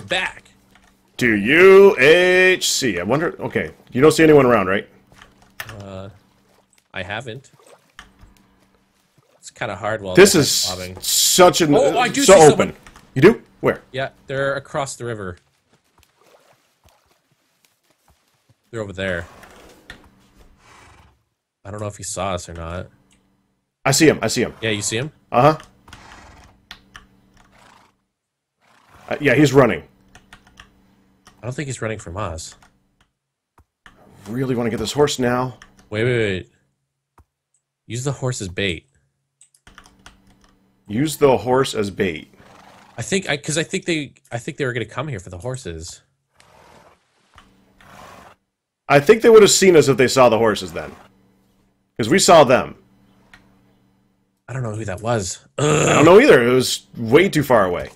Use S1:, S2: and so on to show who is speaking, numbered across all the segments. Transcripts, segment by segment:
S1: back.
S2: To UHC. I wonder... Okay, you don't see anyone around, right?
S1: Uh, I haven't. It's kind of hard while
S2: This is
S1: bobbing.
S2: such an...
S1: Oh, I do
S2: so
S1: see
S2: open.
S1: someone.
S2: You do? Where?
S1: Yeah, they're across the river. They're over there. I don't know if he saw us or not.
S2: I see him. I see him.
S1: Yeah, you see him?
S2: Uh-huh. Uh, yeah, he's running.
S1: I don't think he's running from us.
S2: Really want to get this horse now.
S1: Wait, wait, wait. Use the horse as bait.
S2: Use the horse as bait.
S1: I think I because I think they I think they were gonna come here for the horses.
S2: I think they would have seen us if they saw the horses then. Because we saw them.
S1: I don't know who that was.
S2: I don't know either. It was way too far away.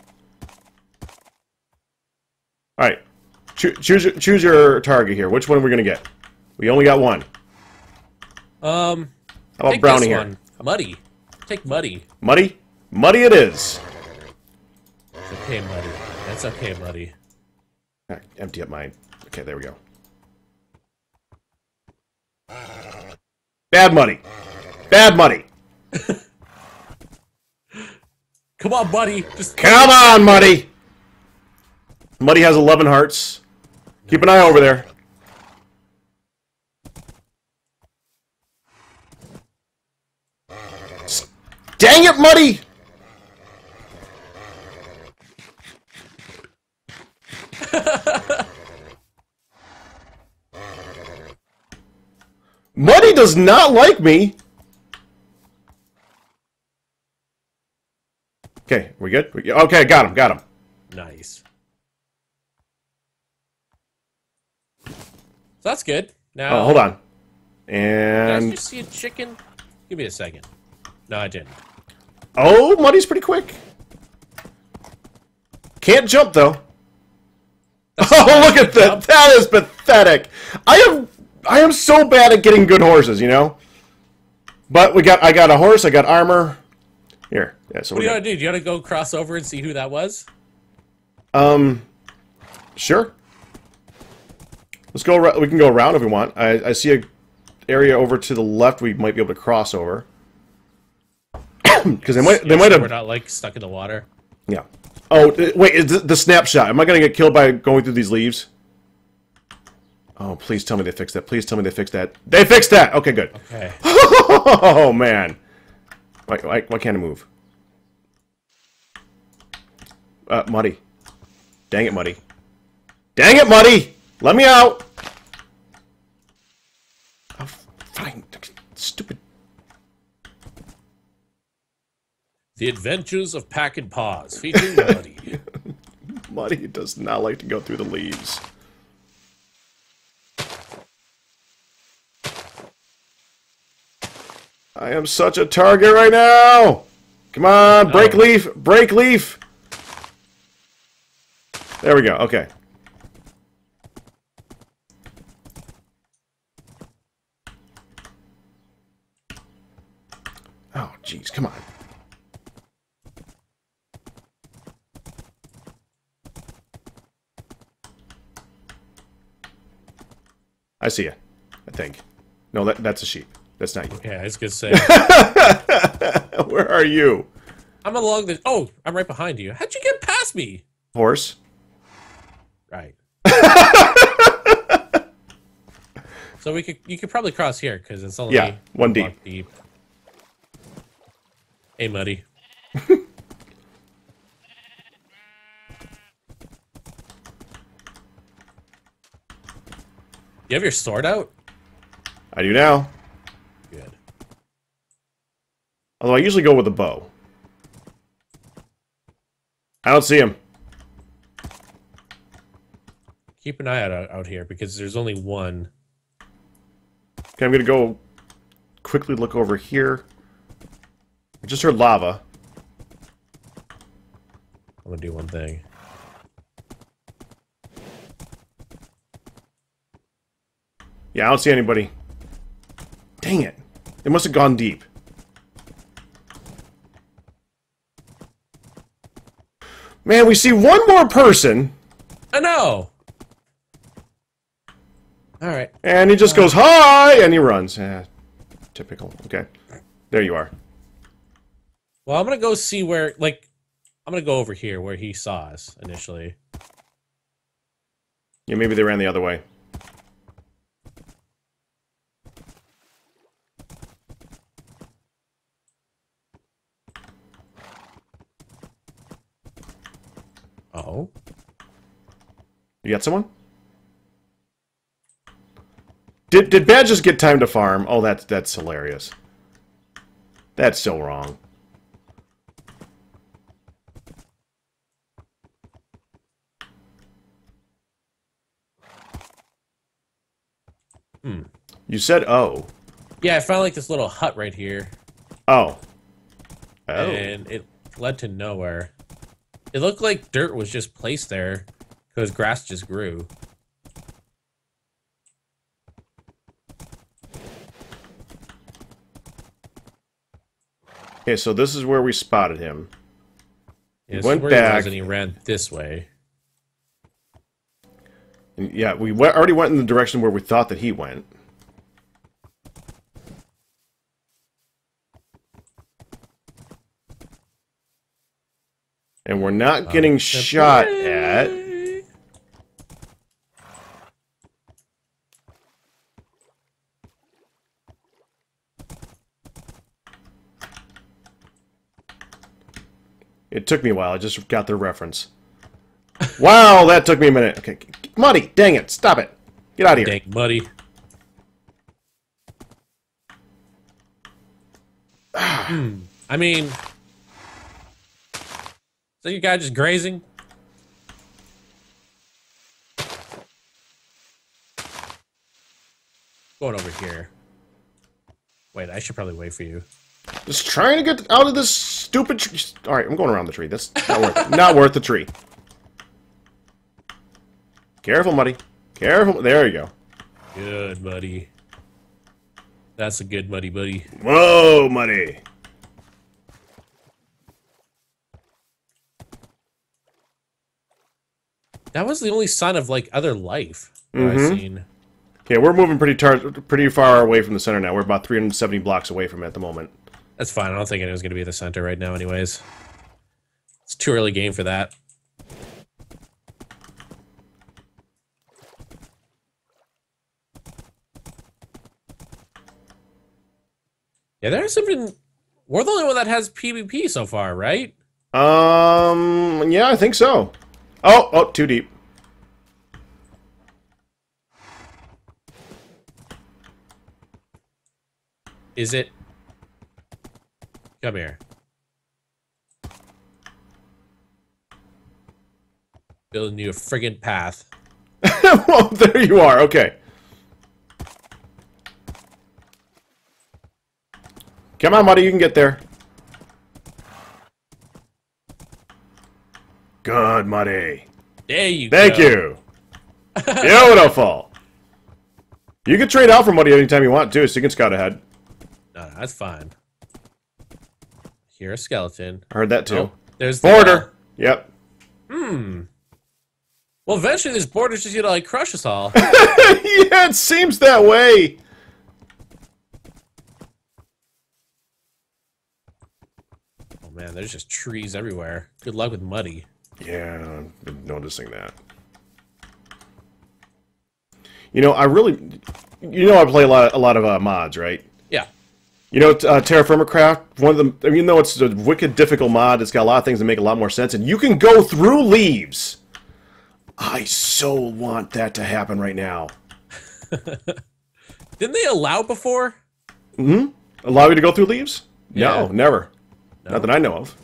S2: Alright. Cho choose, your- choose your target here. Which one are we going to get? We only got one.
S1: Um,
S2: How about
S1: take
S2: Brownie here?
S1: one. Muddy. Take Muddy.
S2: Muddy? Muddy it is.
S1: It's okay, Muddy. That's okay, Muddy.
S2: Alright, empty up mine. Okay, there we go. Bad Muddy. Bad Muddy.
S1: Come on, buddy. Just
S2: Come on, Muddy! Muddy has 11 hearts. Keep an eye over there. Dang it, Muddy! Muddy does not like me. Okay, we good? Okay, got him, got him.
S1: nice. That's good. Now,
S2: Oh, hold on.
S1: Did I
S2: And
S1: just see a chicken? Give me a second. No, I didn't.
S2: oh, Muddy's pretty quick. Can't jump though. Oh, look at that! That is pathetic. I am I am so bad at getting good horses, you know. But we got I got a horse. I got armor. Here, yeah. So
S1: What do you
S2: got,
S1: want to do? Do you to go cross over and see who that was?
S2: um, sure. Let's go. We can go around if we want. I I see a area over to the left. We might be able to cross over. Because they might they
S1: Yeah,
S2: might have
S1: We're not like stuck in the water.
S2: Yeah. Oh, wait, is the snapshot. Am I going to get killed by going through these leaves? Oh, please tell me they fixed that. Please tell me they fixed that. They fixed that! Okay, good.
S1: Okay.
S2: Oh, man. Why, why, why can't I move? Uh, Muddy. Dang it, Muddy. Dang it, Muddy! Let me out! Oh, fine. Stupid.
S1: The Adventures of Pack and Pause, featuring Muddy.
S2: Muddy does not like to go through the leaves. I am such a target right now! Come on, break leaf! Break leaf! There we go, okay. Oh, jeez, come on. I see you. I think. No, that, that's a sheep. That's not you.
S1: Yeah, I was gonna say.
S2: Where are you?
S1: I'm along the. Oh, I'm right behind you. How'd you get past me?
S2: Horse?
S1: Right. so we could. You could probably cross here because it's only
S2: Yeah, one deep.
S1: deep. Hey, Muddy. you have your sword out?
S2: I do now.
S1: Good.
S2: Although I usually go with a bow. I don't see him.
S1: Keep an eye out out here because there's only one.
S2: Okay, I'm gonna go quickly look over here. I just heard lava.
S1: I'm gonna do one thing.
S2: Yeah, I don't see anybody. Dang it. It must have gone deep. Man, we see one more person,
S1: I know. All right.
S2: and he just goes, hi, and he runs. Yeah, typical. Okay. There you are.
S1: Well, I'm gonna go see where. Like, I'm gonna go over here where he saw us initially.
S2: Yeah, maybe they ran the other way.
S1: Oh.
S2: You got someone? Did did Bad just get time to farm? Oh, that's that's hilarious. That's so wrong.
S1: Hmm.
S2: You said oh.
S1: Yeah, I found like this little hut right here,
S2: Oh. Oh.
S1: and it led to nowhere. It looked like dirt was just placed there because grass just grew.
S2: Okay, so this is where we spotted him.
S1: Yeah,
S2: went
S1: where he was,
S2: back.
S1: and he ran this way.
S2: And yeah, we went, already went in the direction where we thought that he went. And we're not getting shot at. It took me a while. I just got the reference. Wow, that took me a minute. Okay, Muddy, dang it, stop it. Get out of here.
S1: Dang muddy. Hmm. I mean, so you guy just grazing? Going over here. Wait, I should probably wait for you.
S2: Just trying to get out of this stupid tree. All right, I'm going around the tree. That's not worth. not worth the tree. Careful, Muddy. Careful. There you go.
S1: Good, buddy. That's a good muddy buddy.
S2: Whoa, Muddy.
S1: That was the only sign of like other life that I've seen.
S2: Okay, we're moving pretty tar pretty far away from the center now. We're about 370 blocks away from it at the moment.
S1: That's fine. I don't think anyone's going to be the center right now, anyways. It's too early game for that. Yeah, there's something. We're the only one that has PvP so far, right?
S2: Um, yeah, I think so. Oh, oh, too deep.
S1: Is it? Come here. Building you a friggin' path.
S2: well, there you are. Okay. Come on, buddy. you can get there. Good, money.
S1: There you go
S2: Thank
S1: go.
S2: you. Beautiful. You can trade out for Muddy anytime you want, too, so you can scout ahead.
S1: No, no, that's fine. Here, a skeleton.
S2: I heard that, too.
S1: Oh, there's the,
S2: Border. Yep.
S1: hmm. Well, eventually this border's just gonna like crush us all.
S2: yeah, it seems that way.
S1: oh man, there's just trees everywhere. Good luck with muddy.
S2: Yeah, I've been noticing that. You know, I really, you know, I play a lot, a lot of uh, mods, right?
S1: Yeah.
S2: You know, uh, TerraFirmaCraft, one of them, I mean, you know, it's a wicked difficult mod. It's got a lot of things that make a lot more sense, and you can go through leaves. I so want that to happen right now.
S1: Didn't they allow before? Hmm.
S2: Allow you to go through leaves? No, never.
S1: No?
S2: Not that I know of.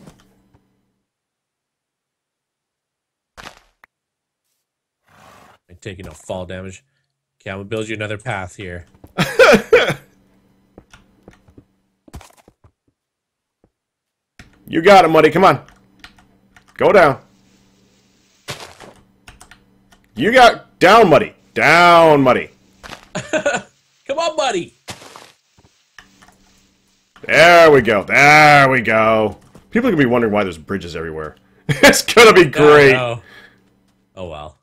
S1: I'm taking no fall damage. Okay, I'm gonna build you another path here.
S2: You got it, Muddy. Come on. Go down. You got down, Muddy. Down, Muddy.
S1: Come on, buddy.
S2: There we go. There we go. People are gonna be wondering why there's bridges everywhere. it's gonna be great.
S1: Oh well.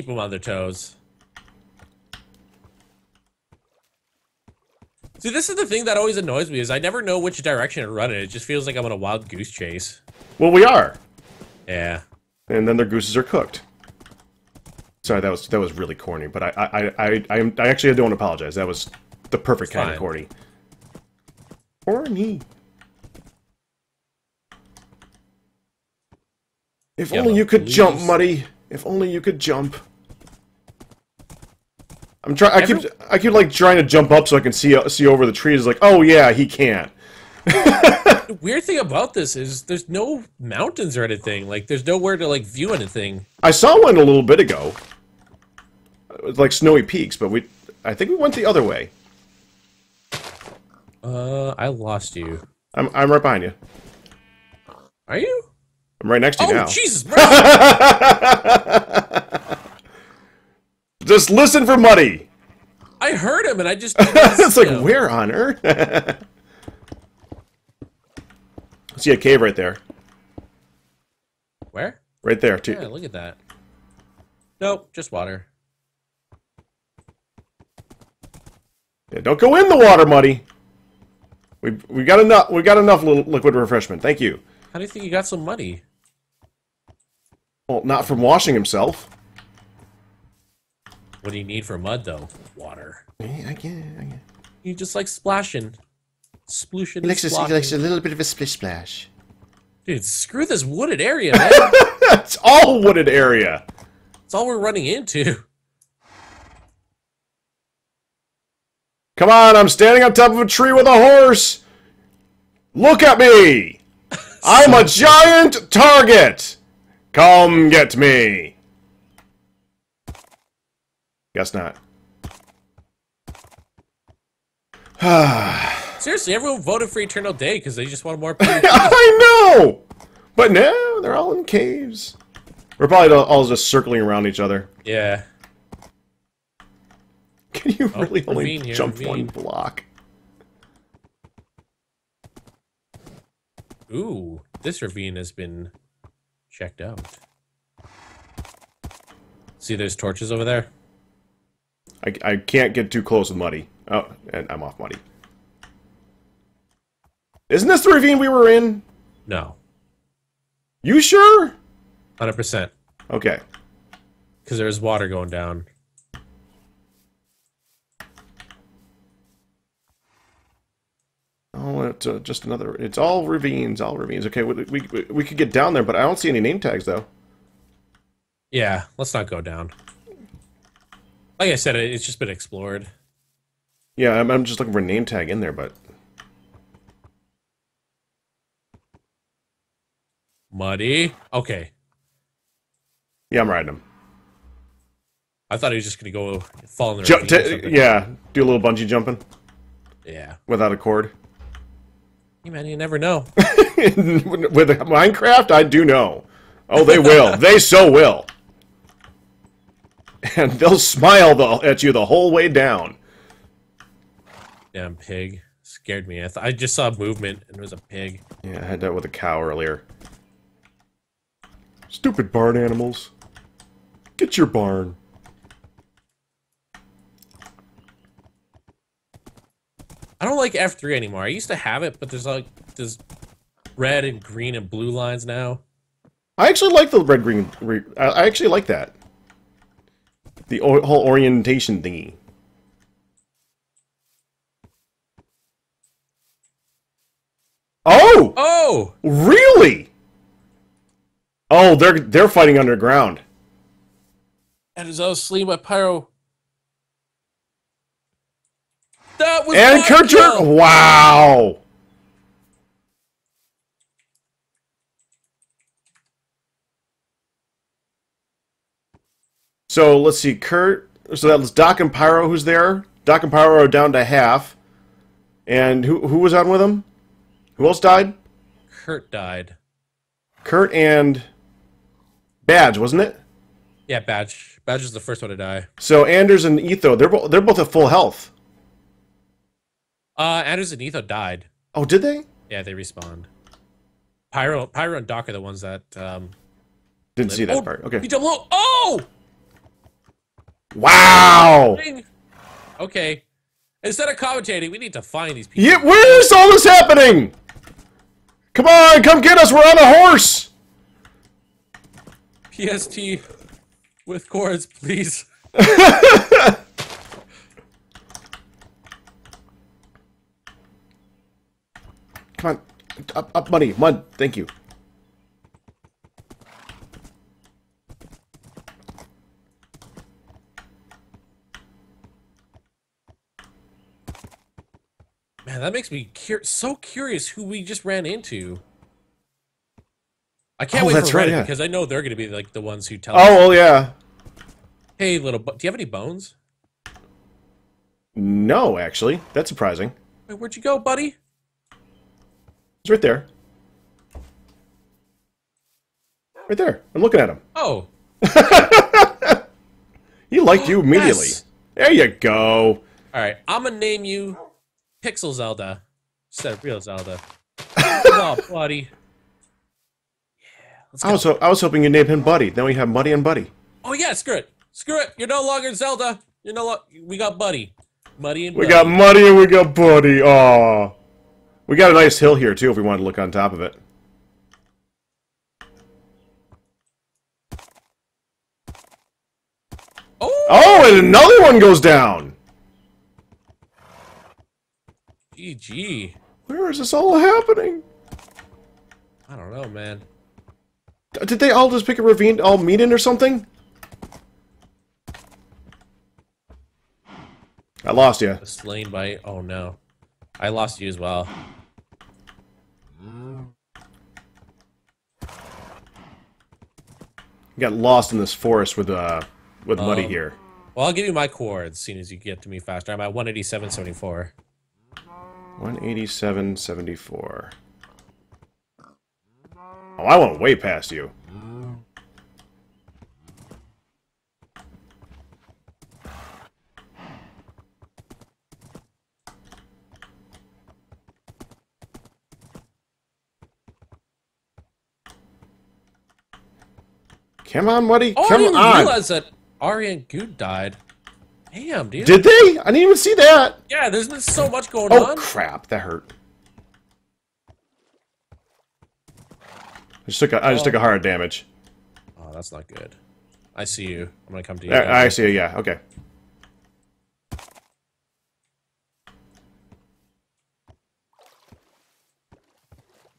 S1: Keep them on their toes. See, this is the thing that always annoys me is I never know which direction to run in. It just feels like I'm on a wild goose chase.
S2: Well, we are,
S1: Yeah.
S2: and then their gooses are cooked. Sorry, that was that was really corny, but I I I I, I, I actually don't apologize. That was the perfect kind of
S1: fine.
S2: corny. Corny. If only you could jump. Muddy. If only you could jump. I'm trying. I keep. I keep like trying to jump up so I can see see over the trees. Like, oh yeah, he can't.
S1: The weird thing about this is there's no mountains or anything. Like there's nowhere to like view anything.
S2: I saw one a little bit ago. It was like snowy peaks, but we. I think we went the other way.
S1: Uh, I lost you.
S2: I'm I'm right behind you.
S1: Are you?
S2: I'm right next to you
S1: Oh
S2: now.
S1: Jesus!
S2: Just listen for Muddy.
S1: I heard him and I just.
S2: it's like
S1: know.
S2: where on earth? See a cave right there.
S1: Where?
S2: Right there. Too.
S1: Yeah, look at that. Nope, just water.
S2: Yeah, don't go in the water, Muddy. We we got enough. We got enough little liquid refreshment. Thank you.
S1: How do you think you got so muddy?
S2: Well, not from washing himself.
S1: What do you need for mud though? Water.
S2: Yeah, I get, I get.
S1: You just like splashing, splooshing.
S2: He
S1: and
S2: likes, a, he likes a little bit of a splish splash.
S1: Dude, screw this wooded area, man.
S2: It's all wooded area.
S1: That's all we're running into.
S2: Come on, I'm standing on top of a tree with a horse. Look at me. I'm a giant target. Come get me. Guess not.
S1: Seriously, everyone voted for Eternal Day because they just wanted more.
S2: I know. But no, they're all in caves. We're probably all just circling around each other.
S1: yeah.
S2: Can you
S1: Oh,
S2: really only
S1: here,
S2: jump one block?
S1: Ooh, this ravine has been checked out. See, there's torches over there.
S2: I, I can't get too close with Muddy. Oh, and I'm off Muddy. Isn't this the ravine we were in?
S1: No,
S2: You sure?
S1: hundred percent,
S2: Okay.
S1: because there's water going down.
S2: Oh, it's uh, just another. It's all ravines, all ravines. Okay, we, we we could get down there, but I don't see any name tags though.
S1: Yeah, let's not go down. Like I said, it's just been explored.
S2: Yeah, I'm, I'm just looking for a name tag in there, but
S1: Muddy. Okay,
S2: yeah, I'm riding them.
S1: I thought he was just gonna go fall in the
S2: Ju-
S1: ravine or
S2: yeah, do a little bungee jumping
S1: yeah.
S2: without a cord.
S1: Hey man, you never know.
S2: With Minecraft, I do know. Oh, they will. they so will. And they'll smile the, at you the whole way down.
S1: Damn pig scared me. I, th- I just saw movement and it was a pig.
S2: Yeah, I had that with a cow earlier. Stupid barn animals. Get your barn.
S1: I don't like F three anymore. I used to have it, but there's like there's red and green and blue lines now.
S2: I actually like the red green. Re- I I actually like that. The whole orientation thingy. Oh,
S1: Oh,
S2: really? Oh, they're they're fighting underground.
S1: and as I was sleeping, my pyro. That was
S2: And Kurt Wow. So let's see, Kurt. So that was Doc and Pyro who's there. Doc and Pyro are down to half. And who who was on with them? Who else died?
S1: Kurt died.
S2: Kurt and Baj, wasn't it?
S1: Yeah, Baj. Baj is the first one to die.
S2: So Anderz and Etho, they're both they're both at full health.
S1: Uh, Anderz and Etho died.
S2: Oh, did they?
S1: Yeah, they respawned. Pyro, Pyro, and Doc are the ones that. Um,
S2: Didn't see that
S1: oh,
S2: part. Okay.
S1: Be double Oh!
S2: Wow!
S1: Okay. Instead of commentating, we need to find these people.
S2: Yeah, where is all this happening? Come on, come get us. We're on a horse.
S1: PST with cords, please.
S2: Come on. Up, up, money. Mud. Thank you.
S1: Man, that makes me cur- so curious who we just ran into. I can't
S2: Oh,
S1: wait
S2: that's
S1: for
S2: right, yeah.
S1: because I know they're going to be like the ones who tell oh, us,
S2: Oh, well, yeah.
S1: "Hey, little, do you have any bones?
S2: No, actually. That's surprising.
S1: Wait, where'd you go, buddy?
S2: It's right there. Right there. I'm looking at him.
S1: Oh,
S2: He liked you immediately.
S1: yes.
S2: There you go.
S1: All right, I'm gonna name you Pixel Zelda instead of real Zelda. On, buddy. Yeah, let's
S2: I was, ho- I was hoping you'd name him Buddy. Then we have Muddy and Buddy.
S1: Oh yeah, screw it, screw it. You're no longer Zelda. You're no. Lo- we got Buddy, Muddy and
S2: We
S1: Buddy.
S2: got Muddy and we got Buddy. Aw. We got a nice hill here, too, if we wanted to look on top of it.
S1: Oh,
S2: Oh, and another one goes down.
S1: GG.
S2: Where is this all happening?
S1: I don't know, man.
S2: Did they all just pick a ravine, all meet in or something? I lost you.
S1: Slain by. Oh no, I lost you as well.
S2: Got lost in this forest with uh with Muddy
S1: Um,
S2: here.
S1: Well, I'll give you my chords as soon as you get to me faster. I'm at 187.74.
S2: 187.74. Oh, I went way past you. Come on, Muddy.
S1: Oh, I
S2: Come
S1: didn't
S2: on.
S1: realize that Aurey Guude died. Damn, dude.
S2: Did they? I didn't even see that.
S1: yeah, there's been so much going
S2: Oh
S1: on.
S2: crap! That hurt. I just took a, I just took a oh. hard damage.
S1: Oh, that's not good. I see you. I'm gonna come to you.
S2: Uh, I, I see. You, yeah. Okay.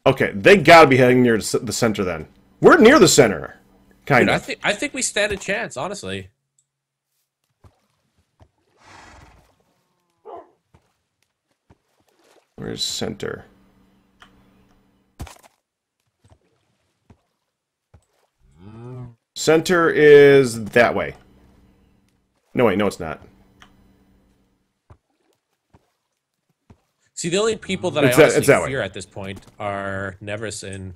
S2: Okay, they gotta be heading near the center then. We're near the center, kind
S1: Dude, I
S2: of.
S1: think I think we stand a chance, honestly.
S2: Where's center? Center is that way. No, wait, no, it's not.
S1: See, the only people that
S2: It's
S1: I
S2: that-
S1: honestly
S2: that way.
S1: fear at this point are Nebris and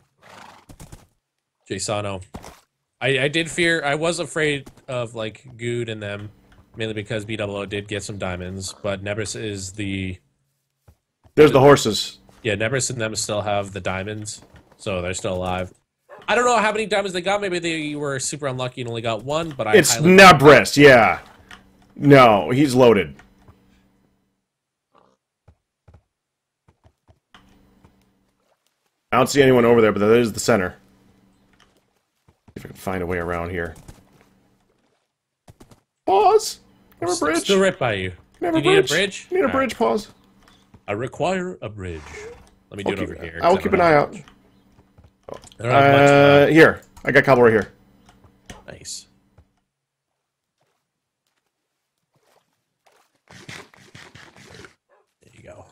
S1: Jsano. I, I did fear. I was afraid of like Guude and them, mainly because BWO did get some diamonds, but Nebris is the
S2: There's the horses.
S1: yeah Nebris and them still have the diamonds, so they're still alive. I don't know how many diamonds they got. Maybe they were super unlucky and only got one. But I
S2: It's Nebris, yeah. No, he's loaded. I don't see anyone over there, but that is the center. If I can find a way around here. Pause. Never
S1: It's
S2: bridge.
S1: Still right by you.
S2: Never
S1: you need a
S2: bridge.
S1: bridge?
S2: Need a
S1: All right.
S2: bridge. Pause.
S1: I require a bridge. Let me do
S2: I'll
S1: it
S2: keep,
S1: over here. I
S2: will
S1: keep
S2: an eye out.
S1: I don't have much,
S2: Uh, here. I got cobble right here.
S1: nice. There you go.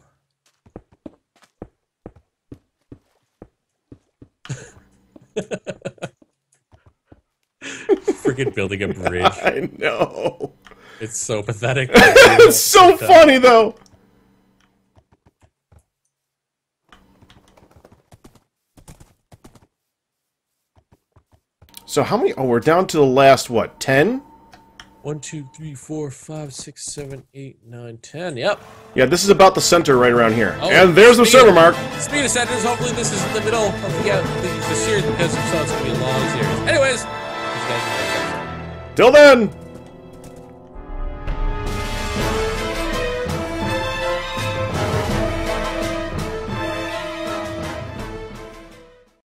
S1: Freaking building a bridge.
S2: I know.
S1: It's so pathetic.
S2: it's so funny though. So how many? Oh, we're down to the last what? Ten?
S1: One, two, three, four, five, six, seven, eight, nine, ten. Yep.
S2: Yeah, this is about the center right around here.
S1: Oh,
S2: and there's the server
S1: of-
S2: mark.
S1: Speed of centers. Hopefully, this is the middle of the, uh, the, the series because if so, it's gonna be a long series. Anyways, see you guys in the next episode.
S2: Till then.